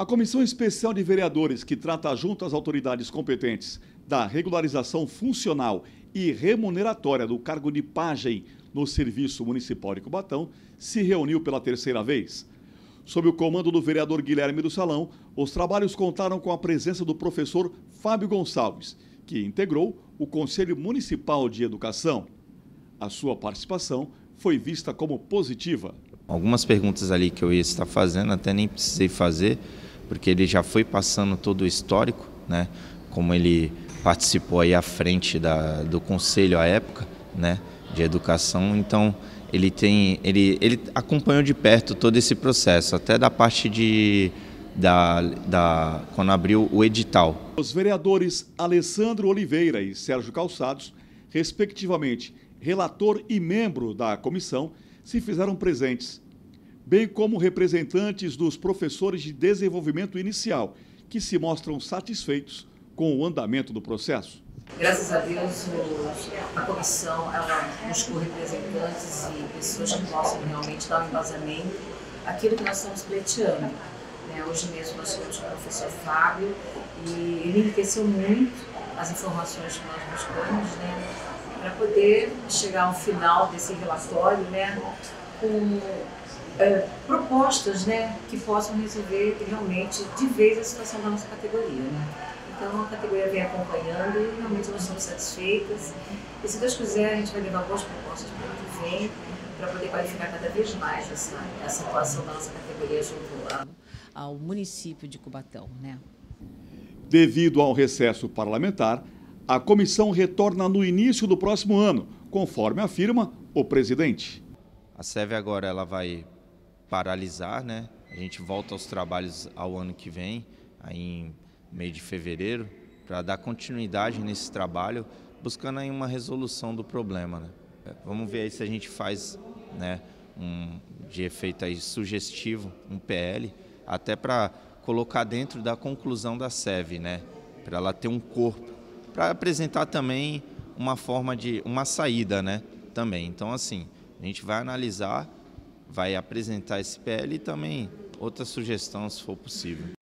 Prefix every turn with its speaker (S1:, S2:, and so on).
S1: A Comissão Especial de Vereadores, que trata junto às autoridades competentes da regularização funcional e remuneratória do cargo de pajem no Serviço Municipal de Cubatão, se reuniu pela terceira vez. Sob o comando do vereador Guilherme do Salão, os trabalhos contaram com a presença do professor Fábio Gonçalves, que integrou o Conselho Municipal de Educação. A sua participação foi vista como positiva.
S2: Algumas perguntas ali que eu ia estar fazendo, até nem precisei fazer, porque ele já foi passando todo o histórico, né? Como ele participou aí à frente da, do conselho à época, né? De educação, então ele tem, ele, ele acompanhou de perto todo esse processo, até da parte de da, da quando abriu o edital.
S1: Os vereadores Alessandro Oliveira e Sérgio Calçados, respectivamente relator e membro da comissão, se fizeram presentes bem como representantes dos professores de desenvolvimento inicial, que se mostram satisfeitos com o andamento do processo.
S3: Graças a Deus, a comissão ela buscou representantes e pessoas que possam realmente dar um embasamento àquilo que nós estamos pleiteando. Né? Hoje mesmo nós tivemos o professor Fábio e ele enriqueceu muito as informações que nós buscamos né? para poder chegar ao final desse relatório né? com é, propostas né, que possam resolver realmente de vez a situação da nossa categoria. Né? Então a categoria vem acompanhando e realmente nós estamos satisfeitas. E se Deus quiser, a gente vai levar boas propostas para o ano que vem, para poder qualificar cada vez mais essa, essa atuação da nossa categoria junto ao,
S4: ao município de Cubatão. Né?
S1: Devido ao recesso parlamentar, a comissão retorna no início do próximo ano, conforme afirma o presidente.
S2: A SEV agora ela vai paralisar, né? A gente volta aos trabalhos ao ano que vem, aí em meio de fevereiro, para dar continuidade nesse trabalho, buscando aí uma resolução do problema, né? Vamos ver aí se a gente faz, né, um de efeito aí sugestivo, um PL, até para colocar dentro da conclusão da SEV, né? Para ela ter um corpo, para apresentar também uma forma de uma saída, né? Também. Então assim, a gente vai analisar vai apresentar esse PL e também outra sugestão, se for possível.